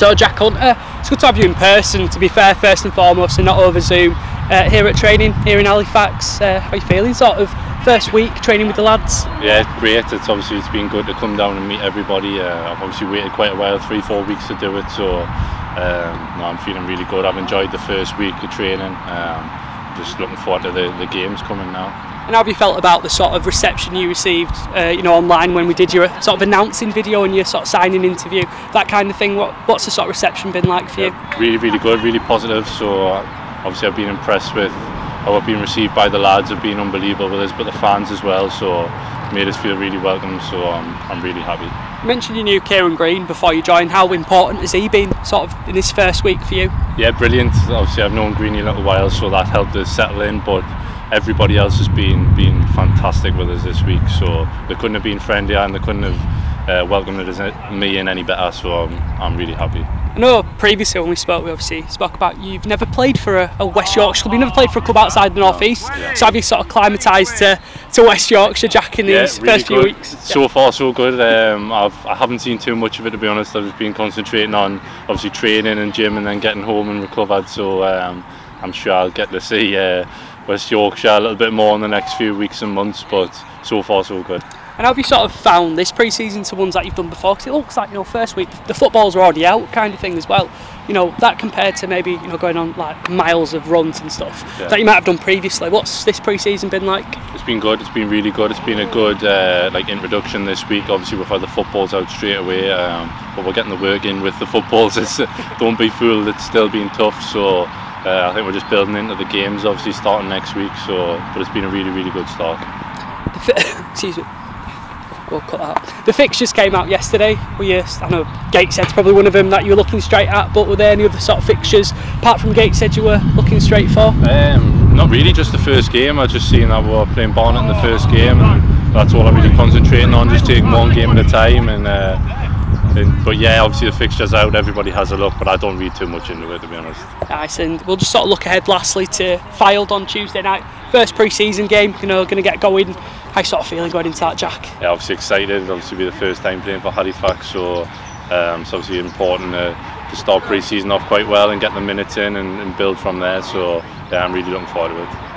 So Jack Hunter, it's good to have you in person. To be fair, first and foremost, and not over Zoom. Uh, here at training, here in Halifax, uh, how are you feeling? Sort of first week training with the lads. Yeah, great. It's obviously it's been good to come down and meet everybody. Uh, I've obviously waited quite a while, three, four weeks to do it. So um, no, I'm feeling really good. I've enjoyed the first week of training. Um, just looking forward to the, the games coming now. And how have you felt about the sort of reception you received, uh, you know, online when we did your sort of announcing video and your sort of signing interview, that kind of thing? What, what's the sort of reception been like for yeah, you? Really, really good, really positive. So obviously I've been impressed with how I've been received by the lads. Have been unbelievable with us, but the fans as well. So made us feel really welcome. So I'm, I'm really happy. You mentioned you knew Kieran Green before you joined. How important has he been, sort of, in his first week for you? Yeah, brilliant. Obviously I've known Greeny a little while, so that helped us settle in. But everybody else has been been fantastic with us this week. So they couldn't have been friendlier and they couldn't have uh, welcomed me in any better. So I'm, I'm really happy. I know previously when we spoke, we obviously spoke about you've never played for a, a West Yorkshire club, you've never played for a club outside the North East. Yeah. So have you sort of climatised to, to West Yorkshire, Jack, in yeah, these really first good. few weeks? So far, so good. Um, I've, I haven't seen too much of it to be honest. I've just been concentrating on obviously training and gym and then getting home and recovered. So um, I'm sure I'll get to see uh, West Yorkshire a little bit more in the next few weeks and months. But so far, so good. And have you sort of found this pre-season to ones that you've done before? Because it looks like you know first week the footballs are already out, kind of thing as well. You know that compared to maybe you know going on like miles of runs and stuff yeah. that you might have done previously. What's this pre-season been like? It's been good. It's been really good. It's been a good uh, like introduction this week. Obviously we've had the footballs out straight away, um, but we're getting the work in with the footballs. It's, don't be fooled. It's still been tough. So. Uh, I think we're just building into the games, obviously starting next week. So, but it's been a really, really good start. Excuse me we'll cut that. The fixtures came out yesterday. Were you, I know Gateshead's probably one of them that you were looking straight at, but were there any other sort of fixtures apart from Gateshead you were looking straight for? Um, not really, just the first game. I just seen that we were playing Barnet in the first game, and that's all I'm really concentrating on, just taking one game at a time. And, uh, and, but yeah, obviously the fixtures out, everybody has a look, but I don't read too much into it to be honest. Nice, and we'll just sort of look ahead lastly to Fylde on Tuesday night. First pre-season game, you know, going to get going how sort of feeling going into that, Jack? Yeah, obviously excited. Obviously, be the first time playing for Halifax, so um, it's obviously important uh, to start pre-season off quite well and get the minutes in and, and build from there. So yeah, I'm really looking forward to it.